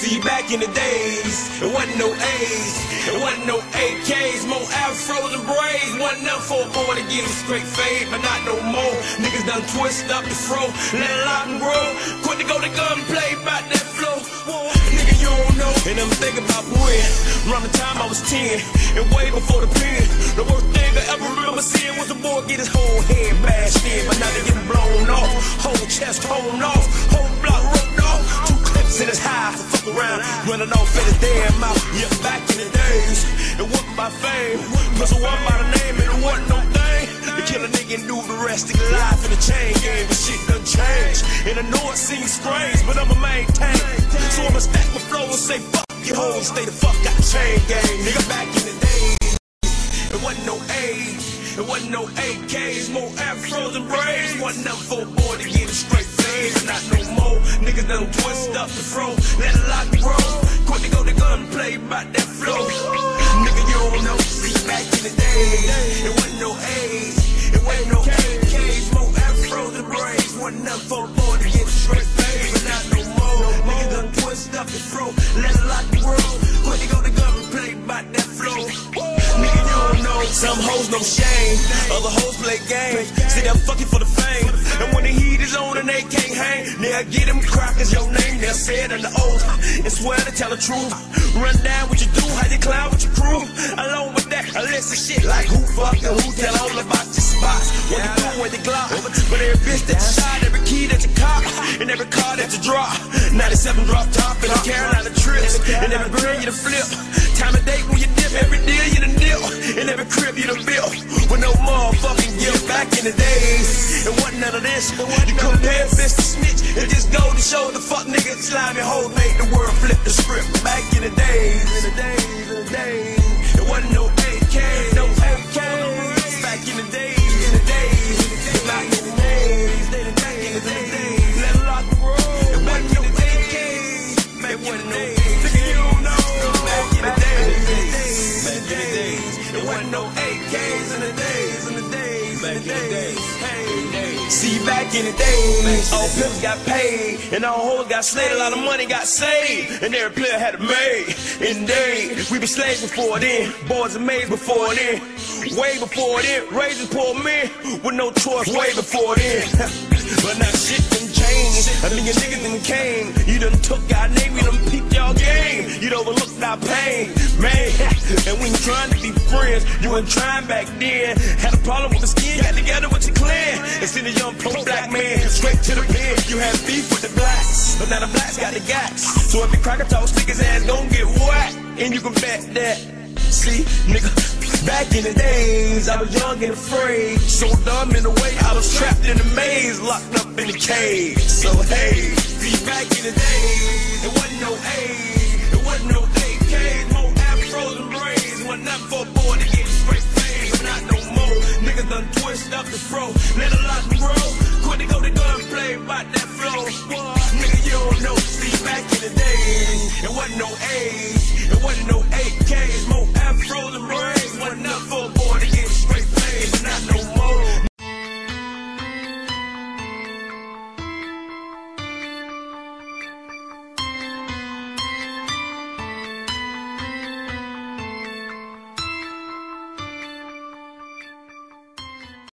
See, back in the days, it wasn't no A's, it wasn't no AKs, more afros and braids. Wasn't nothing for a boy to get a straight fade, but not no more. Niggas done twist up the fro, let it lock and grow. Quit to go to gunplay, bout that flow. Nigga, you don't know. And I'm thinking about when, around the time I was 10, and way before the pen. The worst thing I ever remember seeing was a boy get his whole head bashed in, but now they getting blown off, whole running off in his damn mouth. Yeah, back in the days, it wasn't by fame, cause it wasn't by the name, and it wasn't no thing. To kill a nigga and do the rest of your life in the chain game, but shit done changed. And I know it seems strange, but I'ma maintain. So I'ma stack my flow and say fuck your hoes, stay the fuck out the chain gang. Nigga, back in the days. It wasn't no age, it wasn't no AKs, more afros and braids. Wasn't nothing for a boy to get a straight but not no more. Niggas done twist up the fro, let it lock roll. Quick to go to gunplay, bout that flow. Nigga, you don't know, see back in the day, it wasn't no age, it wasn't no AKs, more afros and braids. Wasn't nothing for a boy to get a straight fade, but not no more. Niggas done twist up the fro, let it lock roll. Quick to go to gunplay, bout that flow. Nigga, you don't know. Some hoes no shame, other hoes play games. See them fucking for the fame. And when the heat on and they can't hang, they'll get them crackers your name. They'll say in the oath and swear to tell the truth. Run down what you do, how you clown with your crew. Along with that, I listen shit like who fuck and who tell all about your spots. What you do with the Glock. But every bitch that you shot, every key that you cop, and every car that you drop. 97 drop top and carry out the trips. And every grill you to flip. Time of day when you dip, every deal you done deal. And every crib you done built. With no motherfucking guilt back in the days. It wasn't none of this. You compare bitch to snitch. It just go to show the fuck nigga slimy hoes made the world flip the script. Back in the days, in the days, The days, all pimps got paid, and all hoes got slayed, a lot of money got saved, and every player had a made. In days, we been slaves before then, boys and maids before then, way before then, raising poor men with no choice, way before then. but now shit done changed, mean your niggas done came, you done took our name, we done y'all game, you done overlooked our pain, man, and we ain't trying to be friends, you ain't trying back then, had a problem with the skin, got together with your clan, and sent a young pro black man straight to the pen, you had beef with the blacks, but now the blacks got the gats, so if you crack a talk, stick his ass gon' get whacked, and you can bet that, see, nigga, Back in the days, I was young and afraid. So dumb in the way, I was trapped in a maze, locked up in a cage. So hey, be back in the days, It wasn't no hate, it wasn't no AKs, more afros and braids. When not for a boy to get straight face, not no more. Niggas done twist up the fro, let a lot grow. Quit to go to gunplay, bout that flow. Boy, nigga, you don't know. See, back in the days, it wasn't no age, it wasn't no